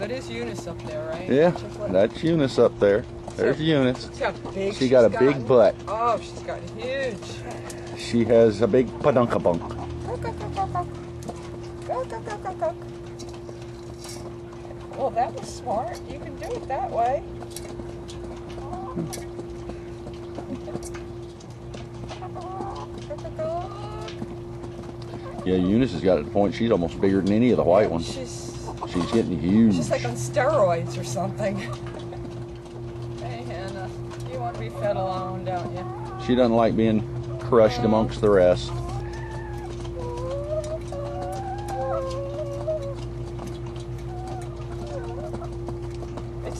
That is Eunice up there, right? Yeah, that's Eunice up there. There's So- Eunice. She's got big. She got a big butt. Oh, she's got huge. She has a big padunkabunk. Well, that was smart. You can do it that way. Hmm. Yeah, Eunice has got it to the point she's almost bigger than any of the white ones. She's She's getting huge. she's like on steroids or something. hey, Hannah, you want to be fed alone, don't you? She doesn't like being crushed amongst the rest.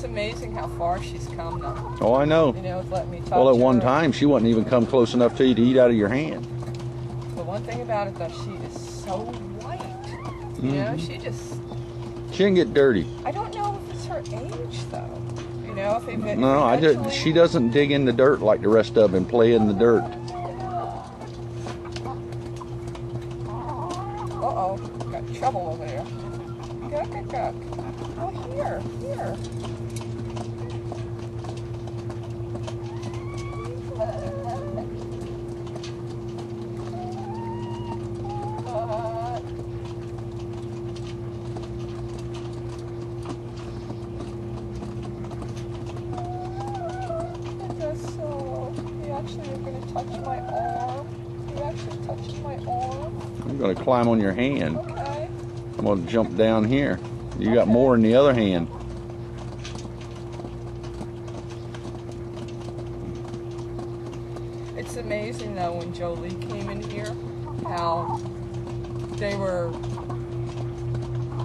It's amazing how far she's come now. Oh, I know. You know, with letting me touch Well, at one her. time, she wouldn't even come close enough to you to eat out of your hand. The one thing about it though, she is so white. You know, Mhm. she just. She didn't get dirty. I don't know if it's her age though. You know, if it. No, I just, she doesn't dig in the dirt like the rest of them play in the dirt. Uh oh, got trouble over there. Guck, guck, guck. Oh, here, here. Uh, That's so. You actually are going to touch my arm. You actually touching my arm. I'm going to climb on your hand. Okay. I'm going to jump down here. You got more in the other hand. It's amazing though when Jolie came in here, how they were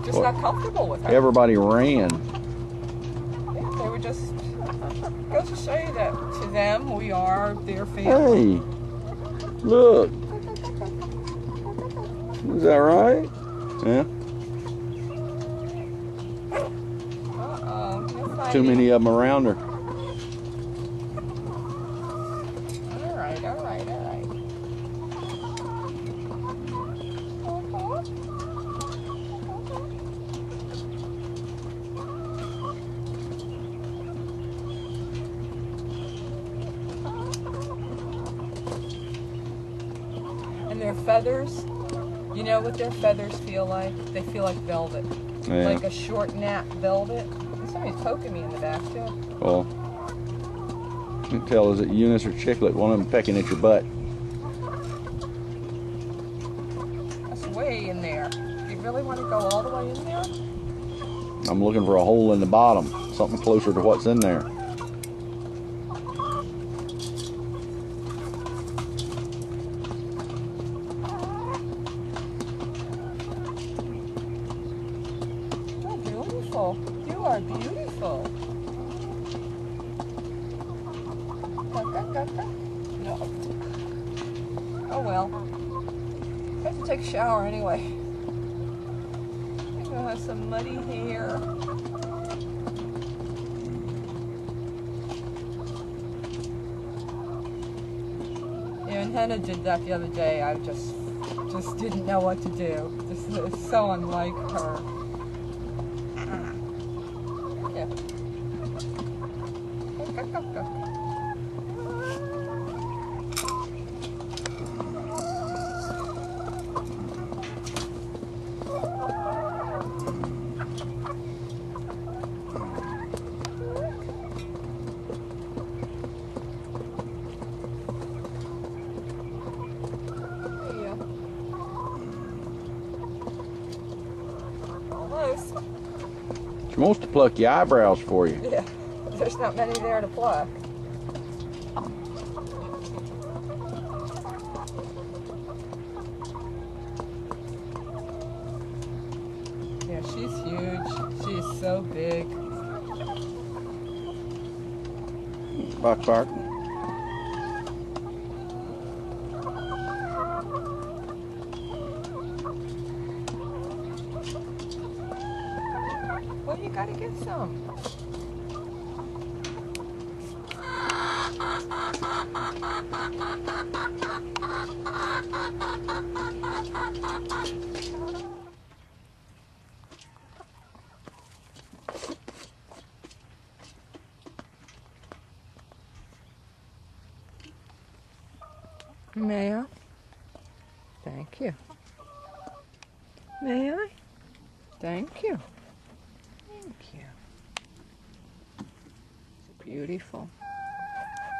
just Well, not comfortable with her. Everybody ran. Yeah, they were just goes to show you that to them we are their family. Hey, look. Is that right? Yeah. Uh-oh, Too many of them around her. All right, all right, all right. Uh-huh. And their feathers, you know what their feathers feel like? They feel like velvet. Yeah. Like a short nap velvet. And somebody's poking me in the back too. Well, you can tell is it Eunice or Chicklet? One of them pecking at your butt. That's way in there. You really want to go all the way in there? I'm looking for a hole in the bottom, something closer to what's in there. Well. I have to take a shower anyway. Gonna have some muddy hair. And Hannah did that the other day. I just just didn't know what to do. This is so unlike her. Almost. She wants to pluck your eyebrows for you. Yeah. There's not many there to pluck. Yeah, she's huge. She's so big. Bark, bark. Get some. May I? Thank you. May I? Thank you. Thank you. It's beautiful.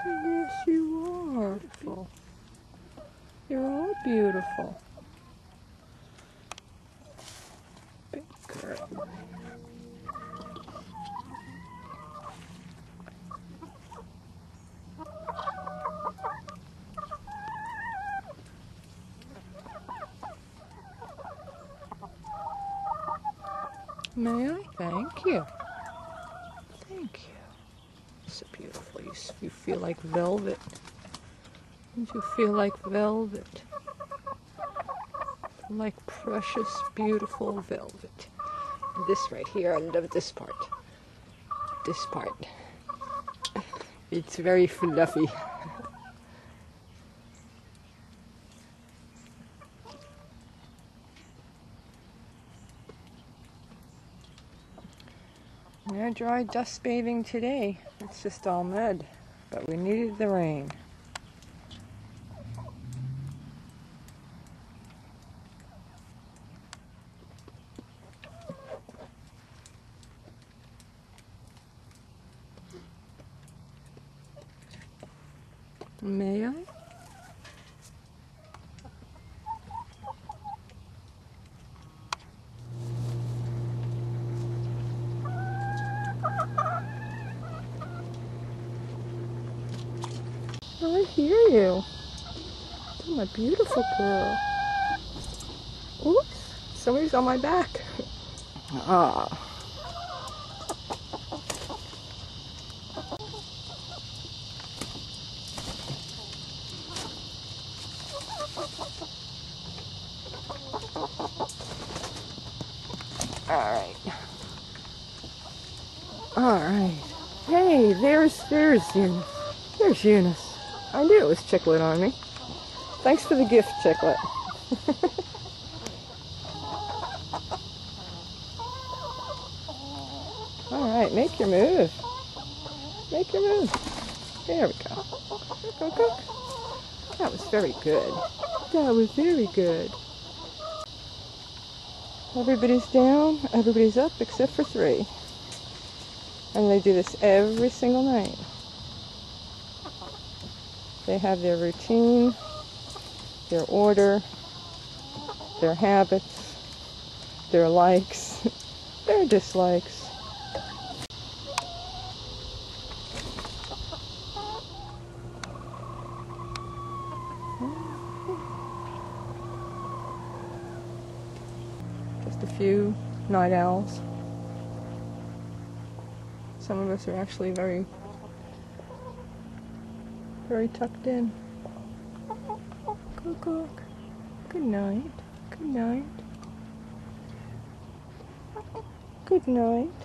Yes, you are. Beautiful. You're all beautiful. Big girl. May I? Thank you. Thank you. It's So beautiful. You, you feel like velvet. You feel like velvet? Like precious, beautiful velvet. This right here, I love this part. This part. It's very fluffy. No dry dust bathing today. It's just all mud. But we needed the rain. May I? Oh, I hear you. Oh, my beautiful girl. Oops, somebody's on my back. Ah. All right. All right. Hey, there's there's Eunice. There's Eunice. I knew it was Chicklet on me. Thanks for the gift, Chicklet. All right, make your move. Make your move. There we go. Go, go, go. That was very good. That was very good. Everybody's down, everybody's up except for three. And they do this every single night. They have their routine, their order, their habits, their likes, their dislikes. Just a few night owls. Some of us are actually very, very tucked in. Good, good. Good night. Good night. Good night.